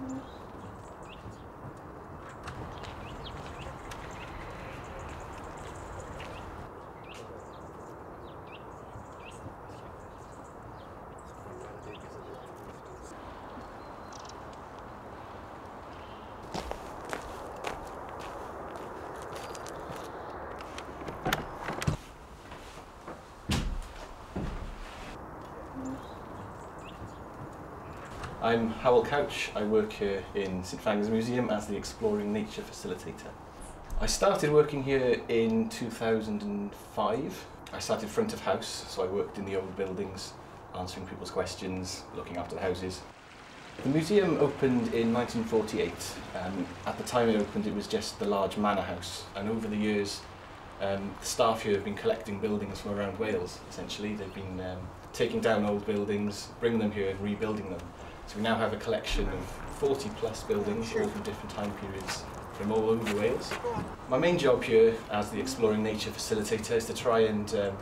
Mm-hmm. I'm Howell Couch. I work here in St Fagans Museum as the Exploring Nature Facilitator. I started working here in 2005. I started front of house, so I worked in the old buildings, answering people's questions, looking after the houses. The museum opened in 1948. Um, at the time it opened, it was just the large manor house, and over the years, um, the staff here have been collecting buildings from around Wales, essentially. They've been um, taking down old buildings, bringing them here and rebuilding them. So we now have a collection of 40 plus buildings, all from different time periods from all over Wales. My main job here as the Exploring Nature Facilitator is to try and um,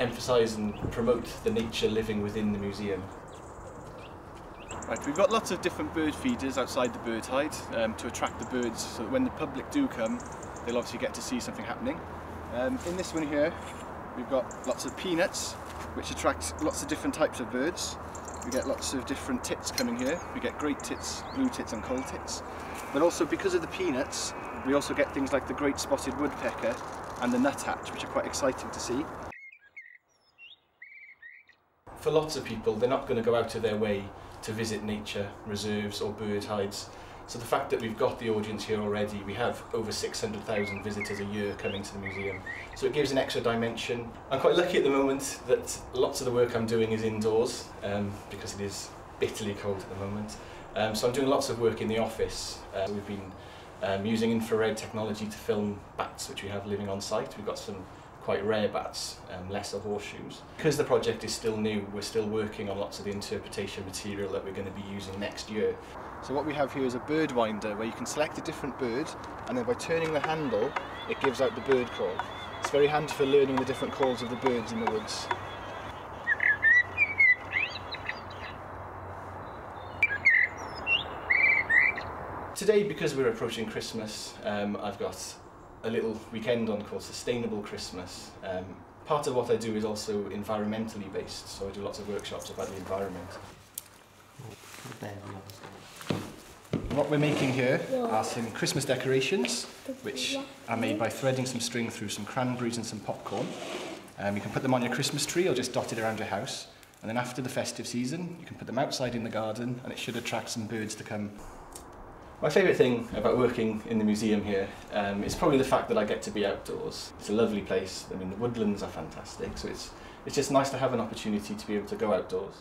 emphasise and promote the nature living within the museum. Right, we've got lots of different bird feeders outside the bird hide um, to attract the birds so that when the public do come, they'll obviously get to see something happening. Um, in this one here, we've got lots of peanuts, which attract lots of different types of birds. We get lots of different tits coming here. We get great tits, blue tits and coal tits. But also because of the peanuts, we also get things like the great spotted woodpecker and the nuthatch, which are quite exciting to see. For lots of people, they're not going to go out of their way to visit nature reserves or bird hides. So the fact that we've got the audience here already, we have over 600,000 visitors a year coming to the museum. So it gives an extra dimension. I'm quite lucky at the moment that lots of the work I'm doing is indoors um, because it is bitterly cold at the moment. Um, so I'm doing lots of work in the office. Uh, we've been um, using infrared technology to film bats which we have living on site. We've got some quite rare bats, um, lesser horseshoes. Because the project is still new, we're still working on lots of the interpretation material that we're going to be using next year. So what we have here is a bird winder where you can select a different bird and then by turning the handle it gives out the bird call. It's very handy for learning the different calls of the birds in the woods. Today, because we're approaching Christmas, um, I've got a little weekend on called Sustainable Christmas. Um, part of what I do is also environmentally based, so I do lots of workshops about the environment. What we're making here are some Christmas decorations, which are made by threading some string through some cranberries and some popcorn. Um, you can put them on your Christmas tree or just dot it around your house. And then after the festive season, you can put them outside in the garden and it should attract some birds to come My favourite thing about working in the museum here um, is probably the fact that I get to be outdoors. It's a lovely place. I mean, the woodlands are fantastic, so it's, it's just nice to have an opportunity to be able to go outdoors.